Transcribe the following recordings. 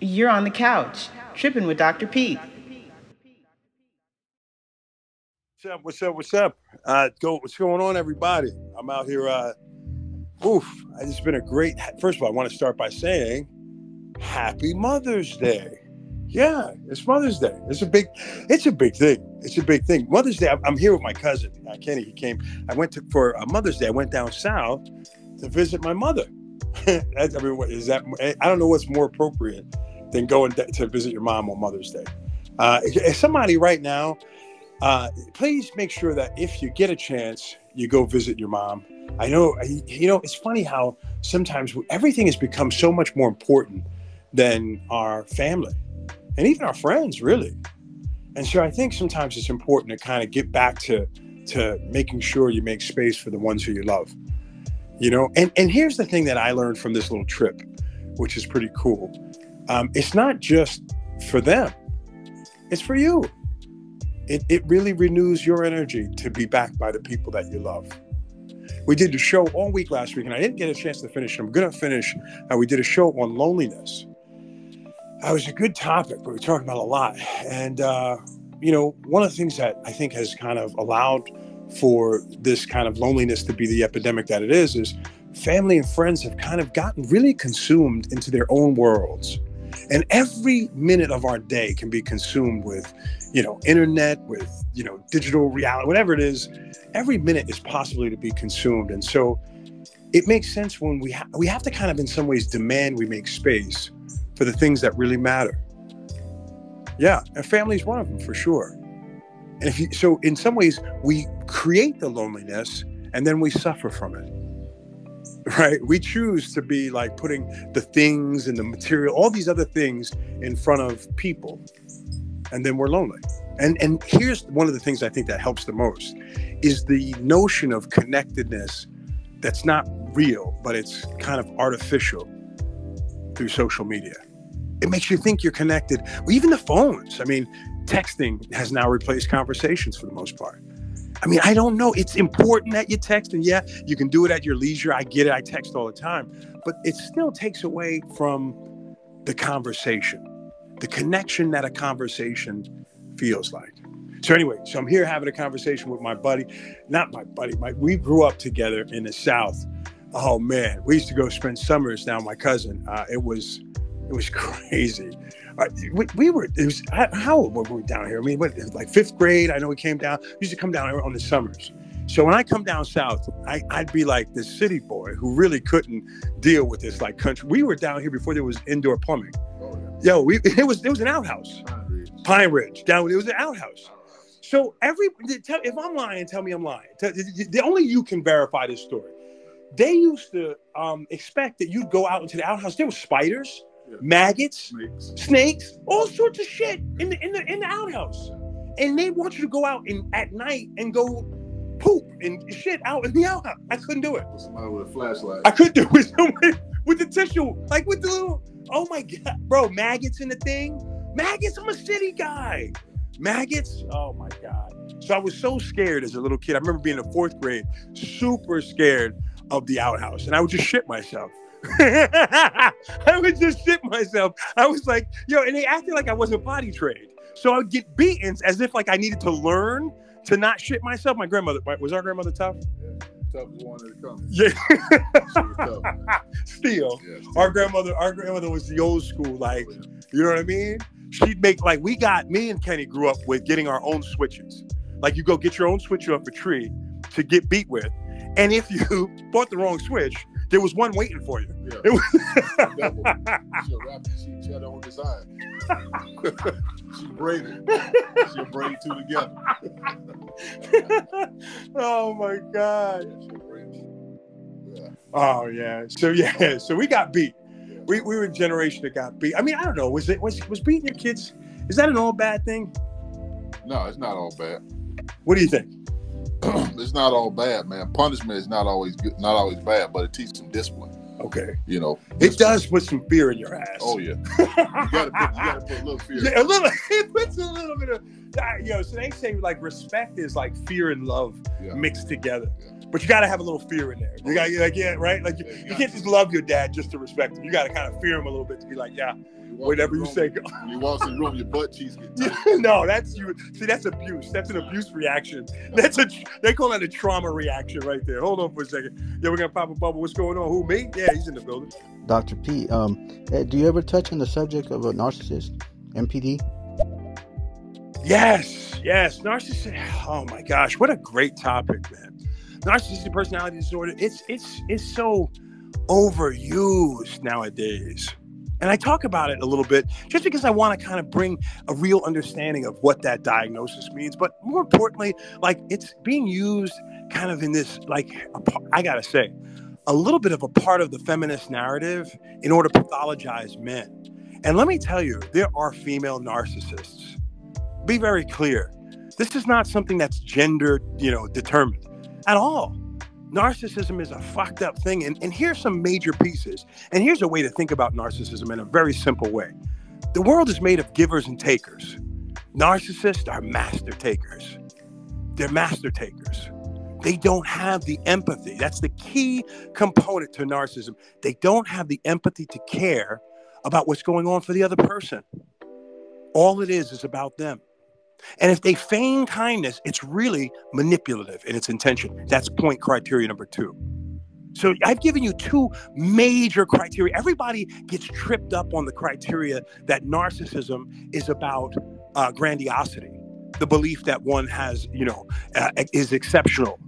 You're on the couch, tripping with Dr. Pete. What's up? What's up? What's up? Uh, go. What's going on, everybody? I'm out here. Uh, oof! It's been a great. First of all, I want to start by saying, Happy Mother's Day. Yeah, it's Mother's Day. It's a big. It's a big thing. It's a big thing. Mother's Day. I'm, here with my cousin uh, Kenny. He came. I went to for a Mother's Day. I went down south to visit my mother. I mean, that? I don't know what's more appropriate than going to visit your mom on Mother's Day. Uh, if somebody right now, uh, please make sure that if you get a chance, you go visit your mom. I know, you know, it's funny how sometimes everything has become so much more important than our family and even our friends, really. And so I think sometimes it's important to kind of get back to to making sure you make space for the ones who you love. You know, and and here's the thing that I learned from this little trip, which is pretty cool. Um, it's not just for them; it's for you. It it really renews your energy to be backed by the people that you love. We did a show all week last week, and I didn't get a chance to finish. I'm to finish. Uh, we did a show on loneliness, it was a good topic, but we talked about a lot. And, uh, you know, one of the things that I think has kind of allowed for this kind of loneliness to be the epidemic that it is, is family and friends have kind of gotten really consumed into their own worlds. And every minute of our day can be consumed with, you know, internet, with, you know, digital reality, whatever it is. Every minute is possibly to be consumed. And so it makes sense when we, ha- we have to kind of, in some ways, demand we make space for the things that really matter. Yeah, and family is one of them for sure. And if you, so, in some ways, we create the loneliness and then we suffer from it. Right? We choose to be like putting the things and the material, all these other things in front of people, and then we're lonely. And and here's one of the things I think that helps the most is the notion of connectedness that's not real, but it's kind of artificial through social media it makes you think you're connected. Well, even the phones. I mean, texting has now replaced conversations for the most part. I mean, I don't know. It's important that you text, and yeah, you can do it at your leisure. I get it. I text all the time, but it still takes away from the conversation, the connection that a conversation feels like. So anyway, so I'm here having a conversation with my buddy, not my buddy. My we grew up together in the South. Oh man, we used to go spend summers now. My cousin, uh, it was it was crazy. Uh, we, we, were, it was, how old were we down here? I mean, what, like fifth grade? I know we came down, we used to come down on the summers. So when I come down south, I, would be like this city boy who really couldn't deal with this like country. We were down here before there was indoor plumbing. Oh, yeah. Yo, we it was it was an outhouse. Pine Ridge. Pine Ridge. Down it was an outhouse. So every tell, if I'm lying, tell me I'm lying. The only you can verify this story. They used to um, expect that you'd go out into the outhouse. There were spiders yeah. maggots, snakes. snakes, all sorts of shit in the in the in the outhouse. And they want you to go out and at night and go poop and shit out in the outhouse. I couldn't do it. With somebody with a flashlight. I couldn't do it with with the tissue, like with the little. Oh my god, bro, maggots in the thing. Maggots. I'm a city guy. Maggots. Oh my god. So I was so scared as a little kid. I remember being in the fourth grade, super scared of the outhouse, and I would just shit myself. I would just shit myself. I was like, yo, and they acted like I wasn't body trained. So I would get beatings as if like I needed to learn to not shit myself. My grandmother was our grandmother tough. Yeah, tough wanted to come. Yeah, still, yeah, our grandmother, our grandmother was the old school. Like, oh, you know what I mean? She'd make like we got me and Kenny grew up with getting our own switches. Like you go get your own switch off a tree to get beat with, and if you bought the wrong switch, there was one waiting for you. Yeah. It was she, she had her own design. she braided. She'll braid two together. oh my god. Yeah, Oh yeah. So yeah. So we got beat. We, we were a generation that got beat. I mean, I don't know. Was it was was beating your kids? Is that an all bad thing? No, it's not all bad. What do you think? it's not all bad, man. Punishment is not always good, not always bad, but it teaches some discipline. Okay. You know, it does put some fear in your ass. Oh yeah. you gotta put, you gotta put a little fear. Yeah, a little. It puts a little bit of. You know, so they say like respect is like fear and love yeah. mixed together. Yeah. But you got to have a little fear in there. You oh, gotta like yeah, right? Like you, you can't just love your dad just to respect him. You got to kind of fear him a little bit to be like, yeah, You whatever you say. room, When you walk in the room, your butt cheeks get tight. no, that's you. See, that's abuse. That's an abuse reaction. That's a they call that a trauma reaction right there. Hold on for a second. Yeah, we're gonna pop a bubble. What's going on? Who me? Yeah, he's in the building. Dr. P, um, do you ever touch on the subject of a narcissist, NPD? Yes, yes. Narcissist. Oh my gosh, what a great topic, man. Narcissistic personality disorder. It's it's it's so overused nowadays. And I talk about it a little bit just because I want to kind of bring a real understanding of what that diagnosis means. But more importantly, like it's being used kind of in this, like, I got to say, a little bit of a part of the feminist narrative in order to pathologize men. And let me tell you, there are female narcissists. Be very clear. This is not something that's gender, you know, determined at all. Narcissism is a fucked up thing. And, and here's some major pieces. And here's a way to think about narcissism in a very simple way. The world is made of givers and takers. Narcissists are master takers. They're master takers. They don't have the empathy. That's the key component to narcissism. They don't have the empathy to care about what's going on for the other person. All it is is about them. And if they feign kindness, it's really manipulative in its intention. That's point criteria number two. So I've given you two major criteria. Everybody gets tripped up on the criteria that narcissism is about uh, grandiosity, the belief that one has, you know, uh, is exceptional.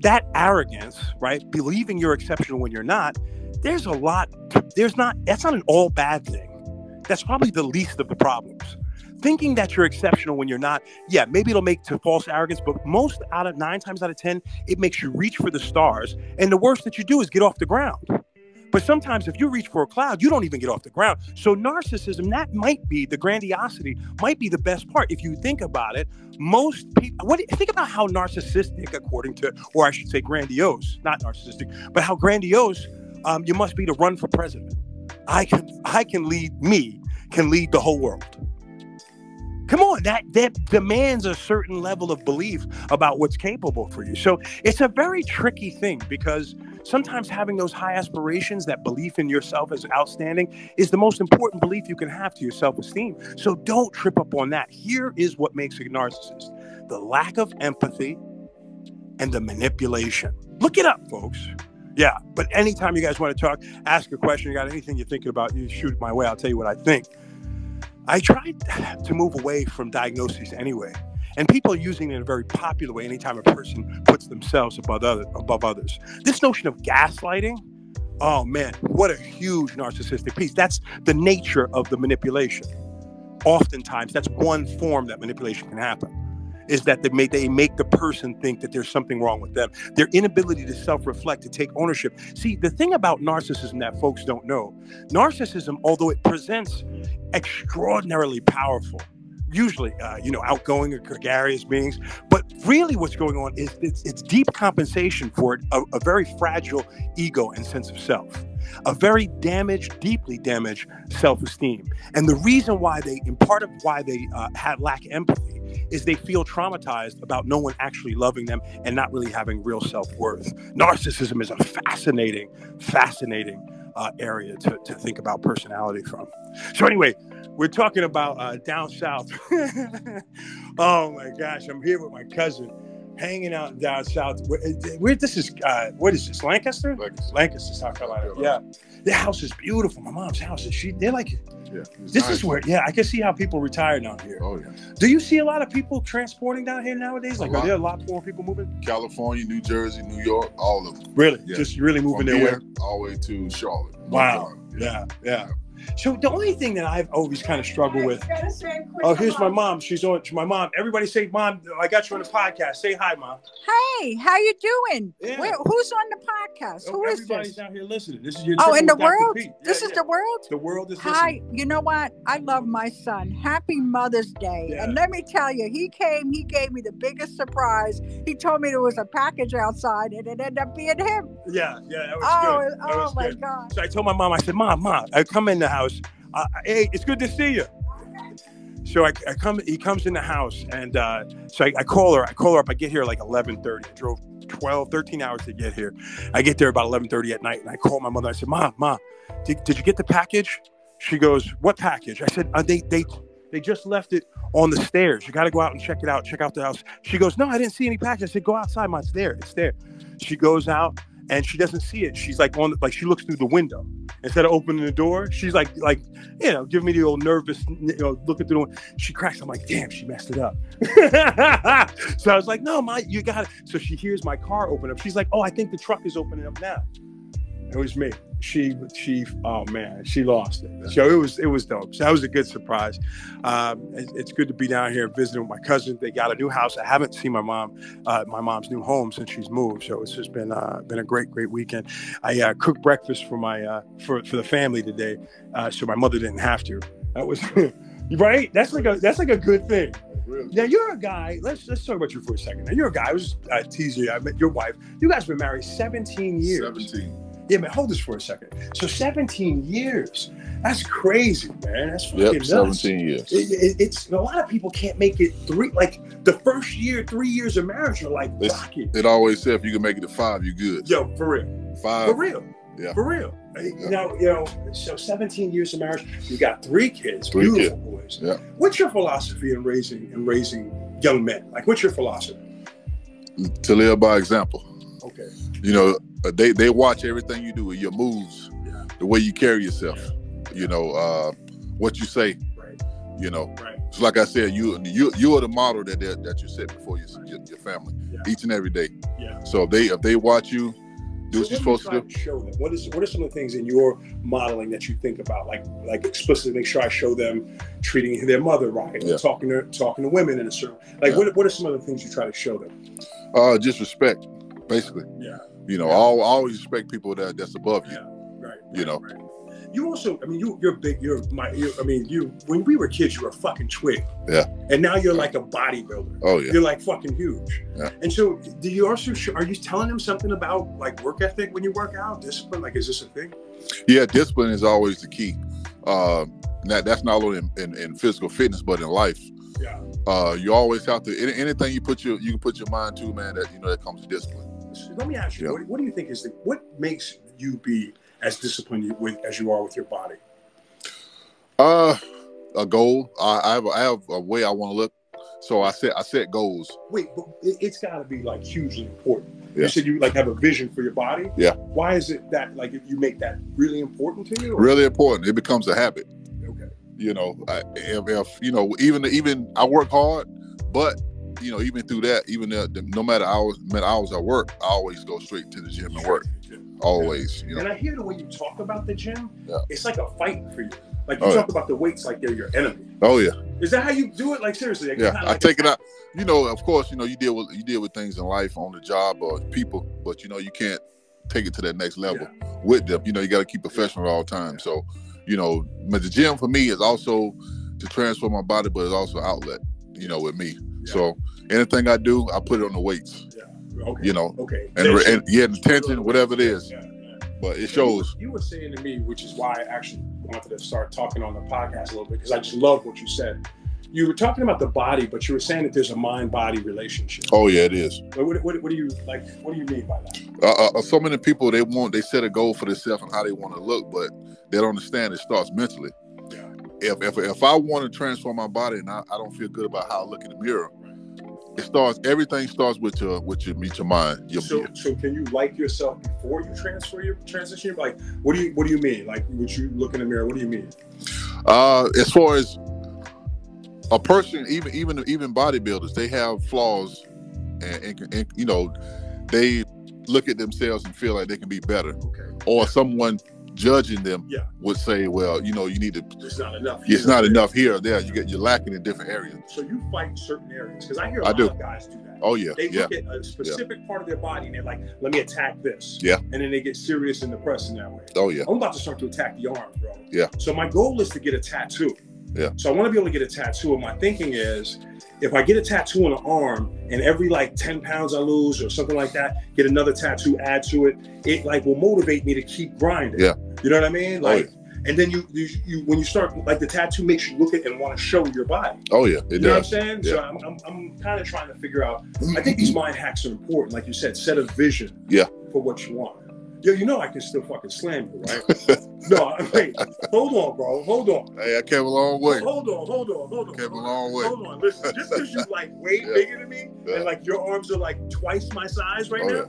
That arrogance, right? Believing you're exceptional when you're not. There's a lot. There's not. That's not an all bad thing. That's probably the least of the problems thinking that you're exceptional when you're not yeah maybe it'll make to false arrogance but most out of nine times out of ten it makes you reach for the stars and the worst that you do is get off the ground. But sometimes if you reach for a cloud you don't even get off the ground. So narcissism that might be the grandiosity might be the best part. If you think about it most people what think about how narcissistic according to or i should say grandiose not narcissistic but how grandiose um, you must be to run for president. I can i can lead me can lead the whole world Come on, that that demands a certain level of belief about what's capable for you. So it's a very tricky thing because sometimes having those high aspirations, that belief in yourself as outstanding, is the most important belief you can have to your self-esteem. So don't trip up on that. Here is what makes a narcissist: the lack of empathy and the manipulation. Look it up, folks. Yeah, but anytime you guys want to talk, ask a question, you got anything you're thinking about, you shoot my way. I'll tell you what I think. I tried to move away from diagnoses anyway. And people are using it in a very popular way anytime a person puts themselves above, other, above others. This notion of gaslighting, oh man, what a huge narcissistic piece. That's the nature of the manipulation. Oftentimes, that's one form that manipulation can happen. Is that they make they make the person think that there's something wrong with them. Their inability to self-reflect, to take ownership. See, the thing about narcissism that folks don't know, narcissism, although it presents extraordinarily powerful, usually, uh, you know, outgoing or gregarious beings. But really, what's going on is it's, it's deep compensation for a, a very fragile ego and sense of self, a very damaged, deeply damaged self-esteem. And the reason why they, in part of why they uh, have lack empathy, is they feel traumatized about no one actually loving them and not really having real self-worth. Narcissism is a fascinating, fascinating uh, area to, to think about personality from. So anyway, we're talking about uh, down south. oh my gosh, I'm here with my cousin, hanging out down south. Where, where this is? Uh, what is this? Lancaster? Lancaster. Lancaster, South Carolina. Yeah, the house is beautiful. My mom's house is she. They're like, Yeah. this nice. is where. Yeah, I can see how people retire down here. Oh yeah. Do you see a lot of people transporting down here nowadays? Like, are there a lot more people moving? California, New Jersey, New York, all of them. Really, Yeah. just really moving From their way. all the way to Charlotte. Wow. Carolina. Yeah, yeah. So the only thing that I've always kind of struggled with. Oh, here's my mom. She's on. My mom. Everybody say, "Mom, I got you on the podcast." Say hi, mom. Hey, how you doing? Yeah. Where, who's on the podcast? Oh, Who is everybody's this? down here listening. This is your. Oh, in the world? This Yeah, is the world? The world is Hi, listening. you know what? I love my son. Happy Mother's Day. And let me tell you, he came, he gave me the biggest surprise. He told me there was a package outside and it ended up being him. Yeah, yeah, that was Oh, good. That oh was my good. God. So I told my mom. I said, "Mom, mom, I come in uh, the house. Uh, hey, it's good to see you." So I, I come. He comes in the house, and uh, so I, I call her. I call her up. I get here like eleven thirty. I drove 12, 13 hours to get here. I get there about eleven thirty at night, and I call my mother. I said, "Mom, mom, did, did you get the package?" She goes, "What package?" I said, uh, "They they they just left it on the stairs. You got to go out and check it out. Check out the house." She goes, "No, I didn't see any package." I said, "Go outside, man. It's there. It's there." She goes out and she doesn't see it. She's like on like she looks through the window instead of opening the door. She's like like you know giving me the old nervous you know looking through the. She cracks. I'm like, damn, she messed it up. so I was like, no, my you got it. So she hears my car open up. She's like, oh, I think the truck is opening up now. It was me. She she oh man, she lost it. So it was it was dope. So that was a good surprise. Um, it- it's good to be down here visiting with my cousin. They got a new house. I haven't seen my mom, uh, my mom's new home since she's moved. So it's just been uh, been a great great weekend. I uh, cooked breakfast for my uh, for for the family today, uh, so my mother didn't have to. That was right. That's like a that's like a good thing. Really? Now you're a guy. Let's let's talk about you for a second. Now you're a guy. I was uh, teasing you. I met your wife. You guys been married 17 years. 17. Yeah, man. Hold this for a second. So 17 years. That's crazy, man. That's fucking Yep, nuts. 17 years. It, it, it's a lot of people can't make it three. Like the first year, three years of marriage are like It's- rocket. It always said if you can make it to five, you're good. Yo, for real, Five. for real, yeah. for real. You know, you know. So 17 years of marriage. You got three kids, Three beautiful boys. Yeah. What's your philosophy in raising in raising young men? Like, what's your philosophy? To live by example. Okay. You know, uh, they they watch everything you do, your moves, Yeah. the way you carry yourself. You know, uh, what you say. Right. You know, Right. It's like I said, you you you are the model that that, that you set before your, your your family Yeah. each and every day. Yeah. So if they if they watch you do what you're supposed you to do, Show them. What is what are some of the things in your modeling that you think about, like like explicitly make sure I show them treating their mother right, Yeah. talking to talking to women in a certain like Yeah. what what are some of the things you try to show them? uh, just respect, basically. Yeah. You know, I'll always respect people that that's above you. Right. You know. Right. You also, I mean, you you're big. You're my. you I mean, you when we were kids, you were a fucking twig. Yeah. And now you're like a bodybuilder. Oh yeah. You're like fucking huge. Yeah. And so, do you also are you telling them something about like work ethic when you work out, discipline? Like, is this a thing? Yeah, discipline is always the key. Uh, that that's not only in, in, in physical fitness, but in life. Yeah. Uh, you always have to any, anything you put your you can put your mind to, man. That you know that comes to discipline. Let me ask you, Yeah. what, what do you think is the what makes you be as disciplined with as you are with your body? Uh, a goal. I, I have I have a way I want to look. So I set I set goals. Wait, but it, it's got to be like hugely important. Yeah. You said you like have a vision for your body. Yeah. Why is it that like if you make that really important to you? or- Really important. It becomes a habit. Okay. You know, I, if, if you know even even I work hard, but you know even through that, even the, the, no matter hours matter hours I work, I always go straight to the gym and work. Always. You know. And. I hear the way you talk about the gym. Yeah. It's like a fight for you. Like you Oh, yeah. talk about the weights like they're your enemy. Oh yeah. Is that how you do it? Like seriously? Like, Yeah, kinda I take it out. You know, of course, you know you deal with you deal with things in life on the job or people, but you know you can't take it to that next level with them. You know, you got to keep professional at all times. So, you know, but the gym for me is also to transform my body, but it's also outlet. You know, with me. Yeah. So anything I do, I put it on the weights. Yeah. Okay. You know, Okay. and, Tension. and yeah, the tension, whatever it is, Yeah, yeah. but it shows. You were saying to me, which is why I actually wanted to start talking on the podcast a little bit because I just love what you said. You were talking about the body, but you were saying that there's a mind-body relationship. Oh yeah, it is. What, what, what, what do you like? What do you mean by that? Uh, uh, so many people they want they set a goal for themselves and how they want to look, but they don't understand it starts mentally. Yeah. If if, if I want to transform my body and I, I don't feel good about how I look in the mirror, it starts everything starts with your with your meet your mind. Your, So, so can you like yourself before you transfer your transition? Like, what do you what do you mean? Like, would you look in the mirror? What do you mean? uh, as far as a person, even even even bodybuilders, they have flaws, and, and, and you know, they look at themselves and feel like they can be better, Okay, or someone judging them Yeah. would say, well, you know, you need to it's not enough. It's not enough here or there. You get you're lacking in different areas. So you fight certain areas because I hear a I lot do. of guys do that. Oh yeah, They yeah, look at a specific part of their body and they're like, "Let me attack this." Yeah. And then they get serious and depressed in that way. oh yeah, I'm about to start to attack the arm, bro. Yeah. So my goal is to get a tattoo. Yeah. So I want to be able to get a tattoo. And my thinking is, if I get a tattoo on the arm, and every like 10 pounds I lose or something like that, get another tattoo, add to it, it like will motivate me to keep grinding. Yeah. You know what I mean? Oh, Like, and then you, you, you, when you start, like the tattoo makes you look at and want to show your body. oh yeah, You it know what I'm does. saying? So I'm, I'm, I'm kind of trying to figure out. I think these mind hacks are important. Like you said, set a vision Yeah. for what you want. Yo, you know I can still fucking slam you, right? no, wait. Hold on, bro. Hold on. Hey, I came a long way. Hold on, hold on, hold on. Came a long way. Hold on, listen. Just because you like way Yeah. bigger than me, Yeah. and like your arms are like twice my size right Oh, now, yeah.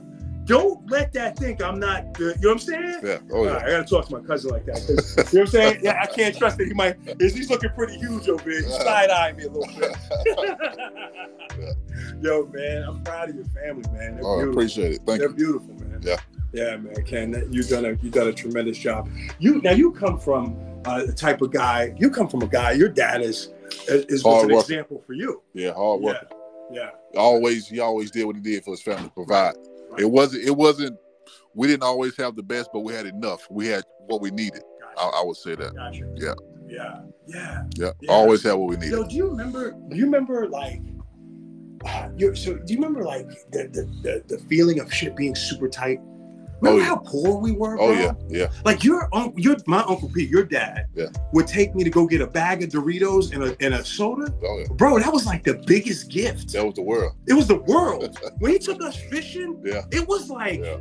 Don't let that think I'm not. good. you know what I'm saying? Yeah. Oh yeah. right, I gotta talk to my cousin like that. you know what I'm saying? Yeah, I can't trust that he might. Is he's looking pretty huge over here? He's side eyeing me a little bit. yeah. Yo, man, I'm proud of your family, man. They're Oh, I appreciate it. Thank They're you. beautiful, man. Yeah. Yeah, man, Ken, you've done a you've done a tremendous job. You now you come from uh, the type of guy. You come from a guy. Your dad is is, is was Hard an worker. example for you. Yeah, hard work. Yeah, Always, he always did what he did for his family. Provide. Right. It wasn't. It wasn't. We didn't always have the best, but we had enough. We had what we needed. gotcha. I, I would say that. gotcha. Yeah. yeah, yeah. Yeah. Yeah. Always had what we needed. Yo, do you remember? Do you remember like? Uh, so do you remember like the, the the the feeling of shit being super tight? Remember Oh, yeah. how poor we were? Oh, bro? Oh yeah. Yeah. Like your uncle, your my uncle Pete, your dad, Yeah. would take me to go get a bag of Doritos and a and a soda. Oh yeah. Bro, that was like the biggest gift. That was the world. It was the world. when he took us fishing, Yeah. it was like Yeah.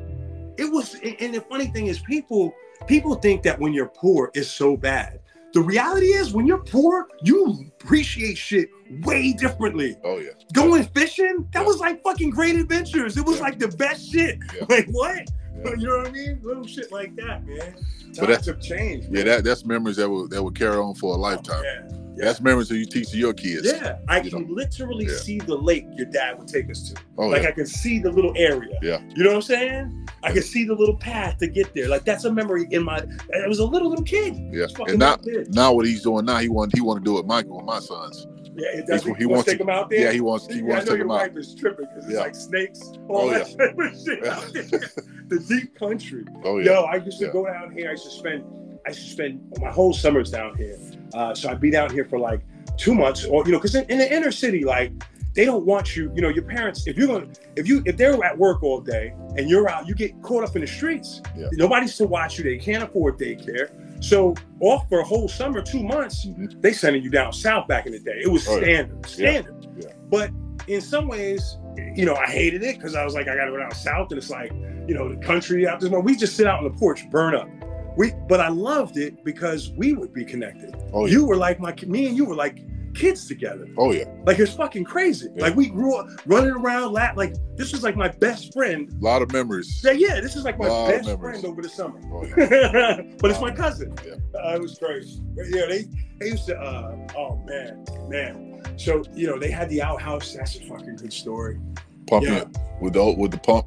it was. And and the funny thing is, people people think that when you're poor, it's so bad. The reality is, when you're poor, you appreciate shit way differently. Oh yeah. Going fishing, that Yeah. was like fucking great adventures. It was Yeah. like the best shit. Yeah. Like what? Yeah. You know what I mean? Little shit like that, man. But Times that- have changed. Yeah. That that's memories that will that will carry on for a lifetime. Yeah. That's memories that you teach to your kids. Yeah, I You can literally Yeah. see the lake your dad would take us to. Oh like yeah. I can see the little area. Yeah. You know what I'm saying? I can see the little path to get there. Like that's a memory in my. I was a little little kid. Yeah. And now, now what he's doing now, he want he want to do it, Michael, with my sons. Yeah, does. he He, wants wants to take them out there. Yeah, he wants he Yeah, I wants know to take your him out. wife is tripping because it's Yeah. like snakes, all Oh, that type of shit the deep country. Oh yeah. Yo, I used to Yeah. go down here. I used to spend, I used to spend my whole summers down here. Uh, so I'd be down here for like two months, or you know, because in, in the inner city, like they don't want you. You know, your parents. If you're gonna, if you, if they're at work all day and you're out, you get caught up in the streets. Yeah. Nobody's to watch you. They can't afford daycare. So off for a whole summer, two months, Mhm. they sending you down south back in the day. It was Oh, yeah. standard, standard. Yeah. But in some ways, you know, I hated it because I was like, I gotta go down south, and it's like, you know, the country out this morning. We just sit out on the porch, burn up. We, but I loved it because we would be connected. Oh yeah. You were like my, me and you were like kids together. Oh yeah. Like it's fucking crazy. Yeah. Like we grew up running around. Like this was like my best friend. A lot of memories. Say, yeah, this is like my best friend over the summer. Oh yeah. but it's my cousin. Yeah. Uh, it was crazy. Yeah, they they used to. Uh, oh man, man. So you know they had the outhouse. That's a fucking good story. Pumping Yeah. it with the with the pump,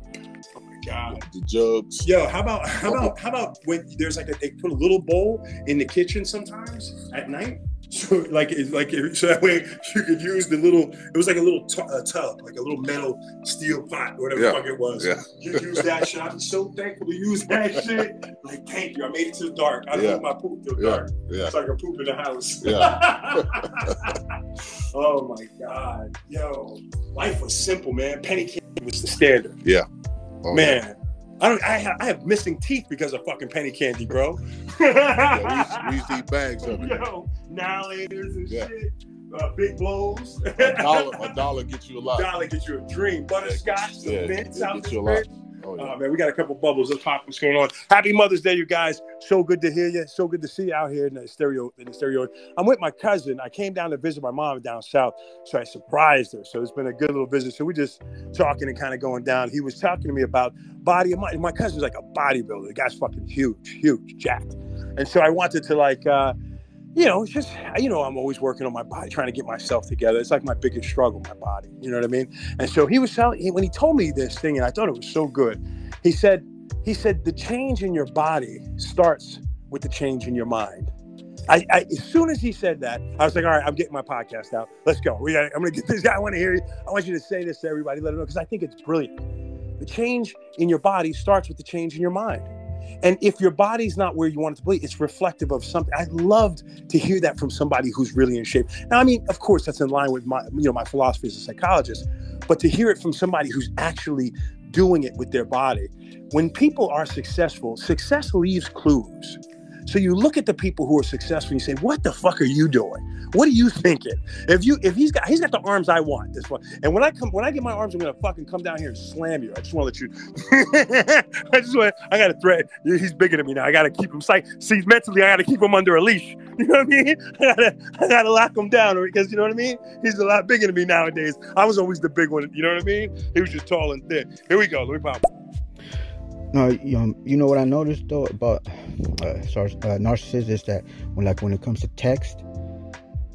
Oh my god. the jugs. Yo, how about how about how about when there's like a they put a little bowl in the kitchen sometimes at night. So like it's like so that way you could use the little. It was like a little tu- uh, tub, like a little metal steel pot, or whatever Yeah. the fuck it was. Yeah. You use that shit. I'm so thankful to use that shit. Like thank you. I made it to the dark. I Yeah. my poop to the Yeah. dark. Yeah. So I can poop in the house. Yeah. oh my god, yo, life was simple, man. Penny candy was the standard. Oh, yeah. Man, I don't. I have, I have missing teeth because of fucking penny candy, bro. Yeah, we, used, we used to eat bags of it. Yo, Now and Laters and Yeah. shit, uh, big blows. A dollar, a dollar gets you a lot. A dollar gets you a dream. Butterscotch, some Yeah, mints it out the you a lot. Oh yeah. Oh man, we got a couple bubbles. Let's pop what's going on. Happy Mother's Day, you guys. So good to hear you. So good to see you out here in the stereo. In the stereo. I'm with my cousin. I came down to visit my mom down south, so I surprised her. So it's been a good little visit. So we just talking and kind of going down. He was talking to me about body. My my cousin's like a bodybuilder. The guy's fucking huge, huge, jacked. And so I wanted to like. uh you know, it's just you know, I'm always working on my body, trying to get myself together. It's like my biggest struggle, my body. You know what I mean? And so he was telling he- when he told me this thing, and I thought it was so good. He said, he said the change in your body starts with the change in your mind. I, I as soon as he said that, I was like, all right, I'm getting my podcast out. Let's go. We got, I'm gonna get this guy. I want to hear you. I want you to say this to everybody. Let them know because I think it's brilliant. The change in your body starts with the change in your mind. And if your body's not where you want it to be, it's reflective of something. I loved to hear that from somebody who's really in shape. Now, I mean, of course, that's in line with my, you know, my philosophy as a psychologist. But to hear it from somebody who's actually doing it with their body, when people are successful, success leaves clues. So you look at the people who are successful and you say, "What the fuck are you doing? What are you thinking? If you if he's got he's got the arms I want this one, and when I come when I get my arms, I'm gonna fucking come down here and slam you. I just want to let you. I just want I got to threat. He's bigger than me now. I got to keep him sight. See, mentally, I got to keep him under a leash. You know what I mean? I gotta I gotta lock him down because you know what I mean. He's a lot bigger than me nowadays. I was always the big one. You know what I mean? He was just tall and thin. Here we go. Let me pop. No, you know, you know what I noticed though about uh, uh, narcissists is that when like when it comes to text,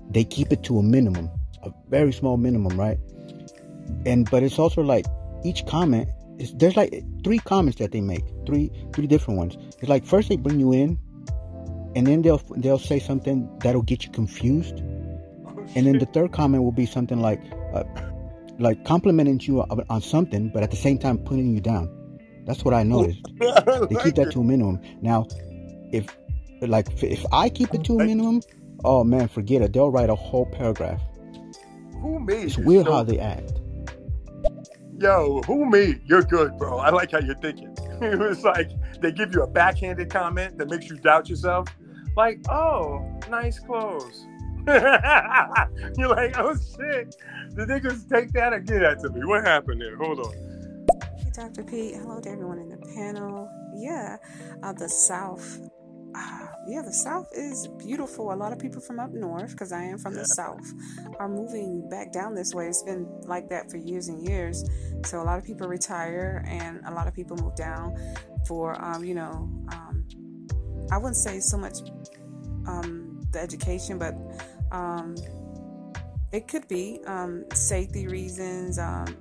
they keep it to a minimum, a very small minimum, right? And but it's also like each comment is there's like three comments that they make, three three different ones. It's like first they bring you in, and then they'll they'll say something that'll get you confused, and then the third comment will be something like uh, like complimenting you on something, but at the same time putting you down. That's what I noticed. They keep that to a minimum. Now, if like if I keep it to a minimum, oh man, forget it. They'll write a whole paragraph. Who me? It's weird how they act. Yo, who me? You're good, bro. I like how you're thinking. it was like they give you a backhanded comment that makes you doubt yourself. Like, oh, nice clothes. you're like, oh shit. The niggas take that and get that to me. What happened there? Hold on. Dr. Pete. Hello to everyone in the panel. Yeah, uh, the South. Uh, yeah, the South is beautiful. A lot of people from up north, because I am from the South, are moving back down this way. It's been like that for years and years. So a lot of people retire, and a lot of people move down for, um, you know, um, I wouldn't say so much um, the education, but um, it could be um, safety reasons, um,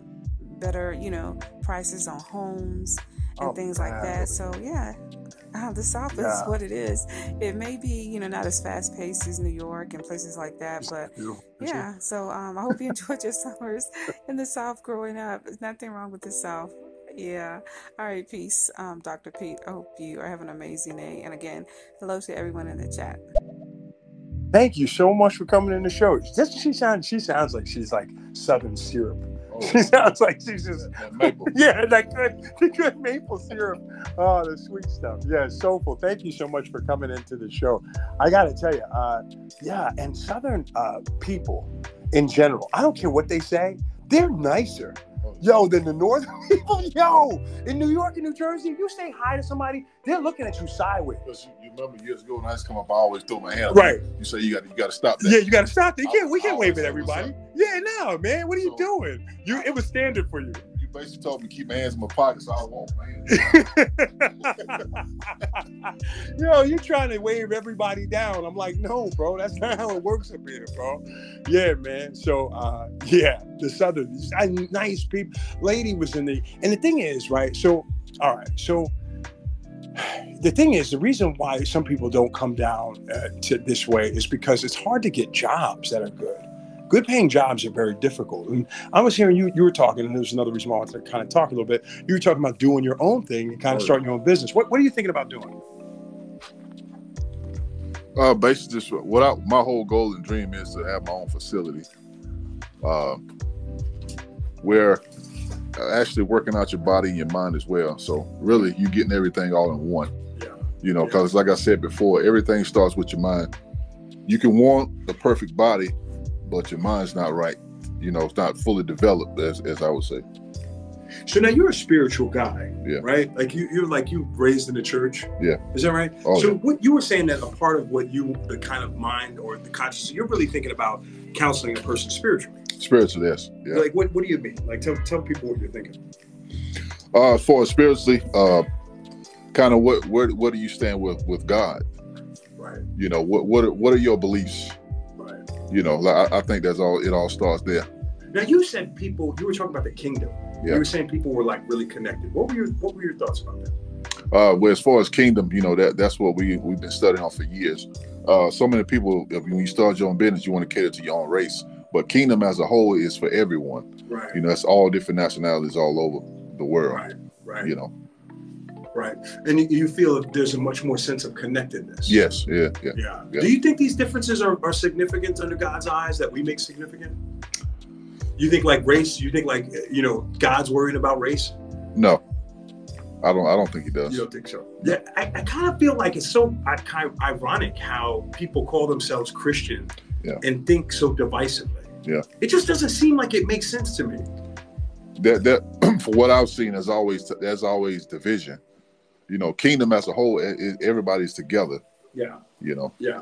better, you know, prices on homes and Oh, things like that. So yeah, uh, the South is what it is. It may be, you know, not as fast paced as New York and places like that, but Beautiful. Is it? yeah. So um, I hope you enjoyed your summers in the South growing up. There's nothing wrong with the South. Yeah. All right. Peace, um, Dr. Pete. I hope you are having an amazing day. And again, hello to everyone in the chat. Thank you so much for coming in the show. Doesn't she sound? She sounds like she's like Southern syrup. She sounds like she's just that, that maple. yeah, that good, the good maple syrup. Oh, the sweet stuff. Yeah, soulful. Thank you so much for coming into the show. I got to tell you, uh, yeah, and Southern uh, people in general, I don't care what they say, they're nicer. Yo, then the Northern people. Yo, in New York and New Jersey, if you say hi to somebody, they're looking at you sideways. Because you, remember years ago when I used to come up, I always throw my hand up. Right. You say you got you got to stop that. Yeah, you gotta stop that. You can't, we can't wave at everybody. Uh, yeah, no, man. What are you So- doing? You it was standard for you. Basically told me to keep my hands in my pockets. So I won't, man. Yo, you're trying to wave everybody down. I'm like, no, bro, that's not how it works up here, bro. Yeah, man. So, uh, yeah, the Southern, nice people. Lady was in the, and the thing is, right? So, all right, so the thing is, the reason why some people don't come down uh, to this way is because it's hard to get jobs that are good. Good paying jobs are very difficult. And I was hearing you, you were talking, and there's another reason why I wanted to kind of talk a little bit. You were talking about doing your own thing and kind of starting your own business. What, what are you thinking about doing? Uh, basically, just what I, my whole goal and dream is to have my own facility, uh, where uh, actually working out your body and your mind as well. So really, you're getting everything all in one. Yeah. You know, because like I said before, everything starts with your mind. You can want the perfect body, but your mind's not right. You know, it's not fully developed, as, as I would say. So now you're a spiritual guy, Yeah. right? Like you, you're like you raised in the church. Yeah. Is that right? Oh, so yeah. what you were saying that a part of what you, the kind of mind or the consciousness, you're really thinking about counseling a person spiritually. Spiritually, yes. Yeah. Like what? What do you mean? Like tell tell people what you're thinking. Uh, as far as spiritually, uh, kind of what where what do you stand with with God? Right. You know, what what are, what are your beliefs? You know, like, I, I think that's all. It all starts there. Now you said people. You were talking about the kingdom. Yeah. You were saying people were like really connected. What were your What were your thoughts about that? Uh, well, as far as kingdom, you know that that's what we we've been studying on for years. Uh, so many people, if when you start your own business, you want to cater to your own race, but kingdom as a whole is for everyone. Right. You know, it's all different nationalities all over the world. Right. Right. You know, Right. And you- feel there's a much more sense of connectedness. yes, yeah, yeah. Yeah. Yeah. Do you think these differences are, are significant under God's eyes that we make significant? You think like race, you think like, you know, God's worrying about race? No, I don't. I don't think he does. You don't think so? Yeah, I, I kind of feel like it's so I, kind of ironic how people call themselves Christian Yeah. and think so divisively. Yeah. It just doesn't seem like it makes sense to me. That that for what I've seen, there's always there's always division. You know, kingdom as a whole, it, it- everybody's together. Yeah. You know. Yeah.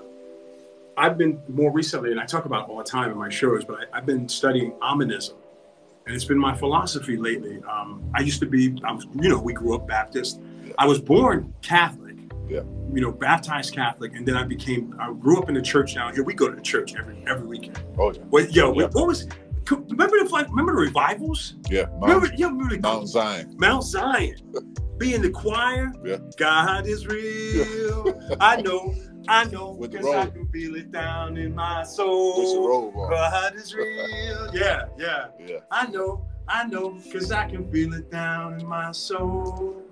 I've been more recently, and I talk about all the time in my shows, but I, I've been studying Animism. And it's been my philosophy lately. Um, I used to be, I was, you know, we grew up Baptist. I was born Catholic, Yeah. you know, baptized Catholic, and then I became, I grew up in the church down here. We go to the church every every weekend. Oh yeah. Well, yo, Yeah. what was, remember the, remember the revivals? Yeah. Remember, Mount, yeah, remember the, Mount Zion. Mount Zion. Be in the choir. Yeah. God is real. I know, I know, because I can feel it down in my soul. God is real. Yeah, yeah. Yeah. I know, I know, because I can feel it down in my soul.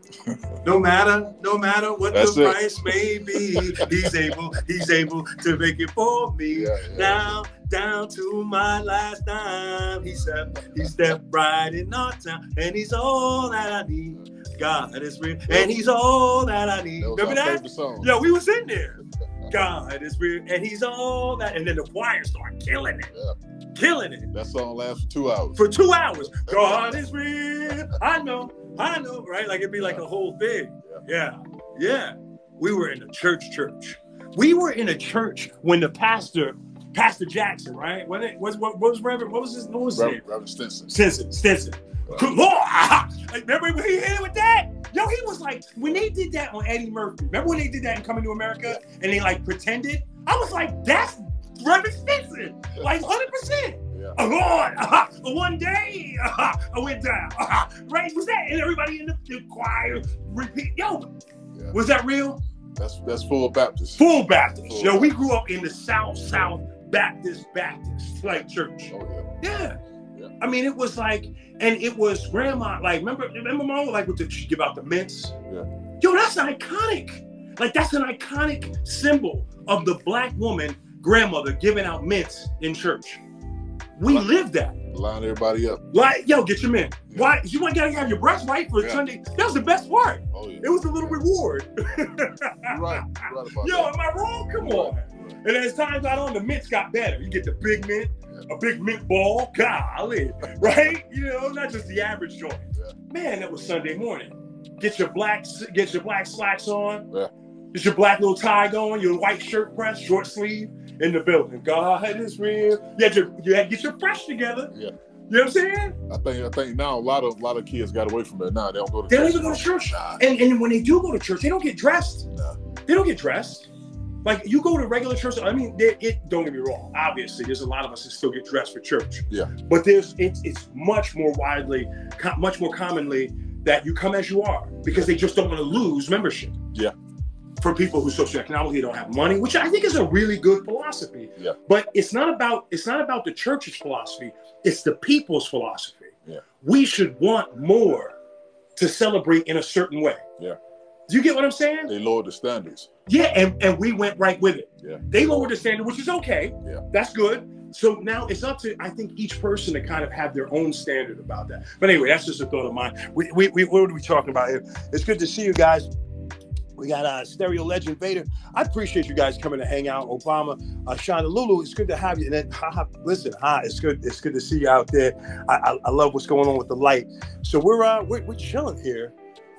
No matter, no matter what That's the it. price may be, he's able, he's able to make it for me. Yeah, yeah. Down, down to my last dime. He stepped, he stepped right in our time, and he's all that I need. God is real, and he's all that I need. That Remember that? Yo, we was in there. God is real, and he's all that. And then the choir started killing it, Yeah. killing it That song lasts for two hours. for two hours. God is real. I know, I know, right? Like it'd be like a whole thing. Yeah, yeah. We were in a church, church. We were in a church when the pastor, Pastor Jackson, right? What was? What, what was Reverend? What was his? What was his name? Reverend, Reverend Stinson. Stinson, Stinson. Good Lord! Like, remember when he hit it with that? Yo, he was like, when they did that on Eddie Murphy. Remember when they did that in Coming to America and they like pretended? I was like, that's Reverend Stinson, like 100%. Yeah. Oh, Lord, uh, one day uh, I went down. Uh, right? Was that? And everybody in the, the choir repeat. Yo, Yeah. was that real? That's that's full Baptist. Full Baptist. Yo, we grew up in the South, South Baptist, Baptist, like church. Oh yeah. Yeah. I mean, it was like, and it was grandma. Like, remember, remember, mom, like with the she give out the mints. Yeah. Yo, that's iconic. Like, that's an iconic symbol of the black woman grandmother giving out mints in church. We lived that. Line everybody up. Like, yo, get your mint. Yeah. Why? You ain't gotta have your breast right for Yeah. Sunday? That was the best part. Oh yeah. It was a little reward. Right. Right about Yo, that. am I wrong? Come on. And as time got on, the mints got better. You get the big mint, a big mint ball, golly, right? You know, not just the average joint. Man, that was Sunday morning. Get your black, get your black slacks on. Get your black little tie going, your white shirt pressed, short sleeve in the building. God is real. You had your, you had to get your fresh together. Yeah. You know what I'm saying? I think I think now a lot of a lot of kids got away from that. Now they don't go to They don't church. even go to church. Nah. And and when they do go to church, they don't get dressed. Nah. They don't get dressed. Like you go to regular church. I mean, it. Don't get me wrong. Obviously, there's a lot of us that still get dressed for church. Yeah. But there's it's it's much more widely, much more commonly that you come as you are because they just don't want to lose membership. Yeah. For people who socioeconomically don't have money, which I think is a really good philosophy. Yeah. But it's not about it's not about the church's philosophy. It's the people's philosophy. Yeah. We should want more to celebrate in a certain way. Yeah. Do you get what I'm saying? They lowered the standards. Yeah, and, and we went right with it. Yeah. They lowered the standard, which is okay. Yeah. That's good. So now it's up to I think each person to kind of have their own standard about that. But anyway, that's just a thought of mine. We, we, we what are we talking about here? It's good to see you guys. We got uh, Stereo Legend Vader. I appreciate you guys coming to hang out. Obama, uh, Shonda Lulu, it's good to have you. And then, ha, listen, it's good. It's good to see you out there. I, I, I love what's going on with the light. So we're uh, we're, we're chilling here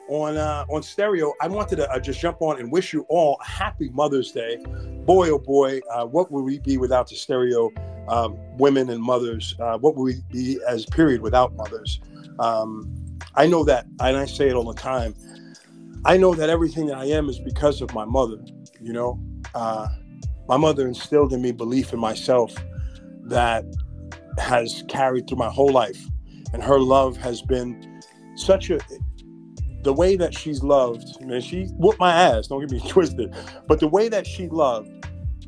on uh, on Stereo. I wanted to uh, just jump on and wish you all a happy Mother's Day. Boy, oh boy, uh, what would we be without the Stereo um, women and mothers? Uh, what would we be as period without mothers? Um, I know that, and I say it all the time. I know that everything that I am is because of my mother. You know, uh, my mother instilled in me belief in myself that has carried through my whole life, and her love has been such a. The way that she's loved, and she whooped my ass. Don't get me twisted, but the way that she loved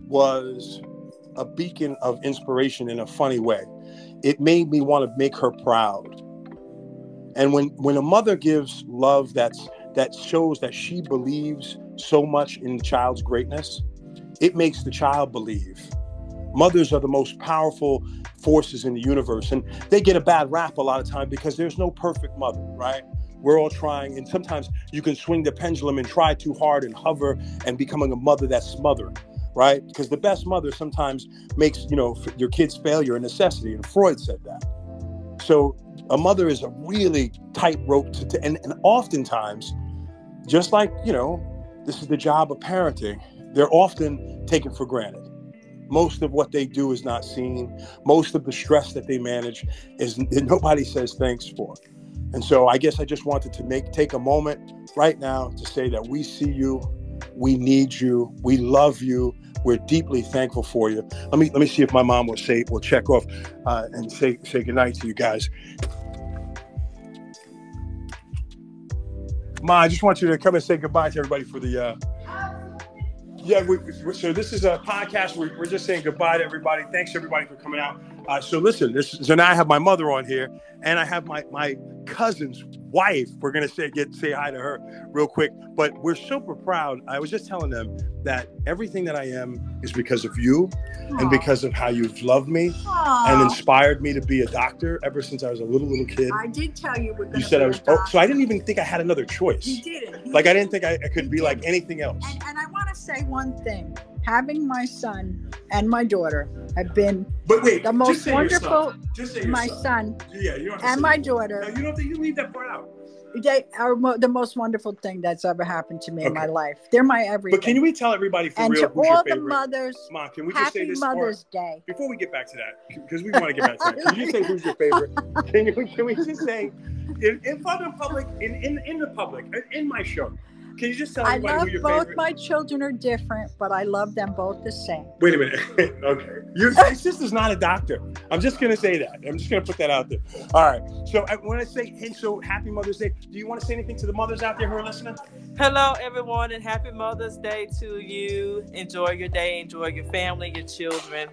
was a beacon of inspiration in a funny way. It made me want to make her proud. And when when a mother gives love that's that shows that she believes so much in the child's greatness, it makes the child believe. Mothers are the most powerful forces in the universe, and they get a bad rap a lot of time because there's no perfect mother, right? we're all trying, and sometimes you can swing the pendulum and try too hard and hover and becoming a mother that's smothered, right? Because the best mother sometimes makes you know your kid's failure a necessity, and Freud said that. So a mother is a really tight rope to, to and, and oftentimes, just like you know, this is the job of parenting. They're often taken for granted. Most of what they do is not seen. Most of the stress that they manage is nobody says thanks for. And so I guess I just wanted to make take a moment right now to say that we see you, we need you, we love you, we're deeply thankful for you. Let me let me see if my mom will say will check off uh, and say say goodnight to you guys. Ma, I just want you to come and say goodbye to everybody for the uh, yeah, we, so this is a podcast. We're, we're just saying goodbye to everybody. Thanks everybody for coming out. Uh, so listen, this so now I have my mother on here, and I have my my cousin's wife. We're gonna say get say hi to her real quick. But we're super proud. I was just telling them that everything that I am is because of you, Aww. and because of how you've loved me Aww. and inspired me to be a doctor ever since I was a little little kid. I did tell you You said I was. Oh, so I didn't even think I had another choice. You didn't. You like didn't. I didn't think I, I could you be did. like anything else. And, and I want to say one thing having my son and my daughter have been but wait, the most wonderful. my son. son yeah, you and my daughter. No, you don't to. You leave that part out. They are mo- the most wonderful thing that's ever happened to me okay. in my life. They're my everything. But can we tell everybody for and real? to all the mothers, Mom, can we just say this Mother's part? Day. Before we get back to that, because we want to get back to that, can you say who's your favorite? Can, you, can we just say in, in front of public, in, in in the public, in my show? Can you just tell I love who your both favorite? my children are different, but I love them both the same. Wait a minute. okay. Your my sister's not a doctor. I'm just gonna say that. I'm just gonna put that out there. All right. So I want to say, hey, so happy Mother's Day. Do you want to say anything to the mothers out there who are listening? Hello, everyone, and happy Mother's Day to you. Enjoy your day. Enjoy your family, your children.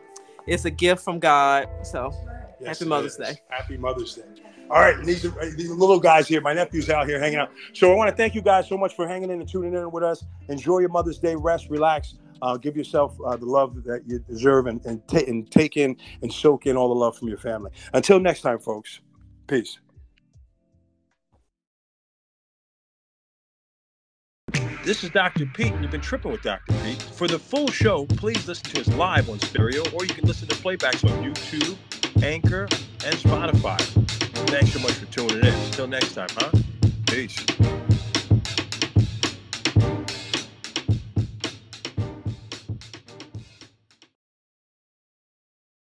It's a gift from God. So yes, happy Mother's is. Day. Happy Mother's Day. All right, these these little guys here. My nephew's out here hanging out. So I want to thank you guys so much for hanging in and tuning in with us. Enjoy your Mother's Day. Rest, relax. Uh, give yourself uh, the love that you deserve, and and, ta- and take in and soak in all the love from your family. Until next time, folks. Peace. This is Dr. Pete, and you've been tripping with Dr. Pete. For the full show, please listen to us live on stereo, or you can listen to playbacks on YouTube, Anchor, and Spotify. Thanks so much for tuning in. Until next time, huh? Peace.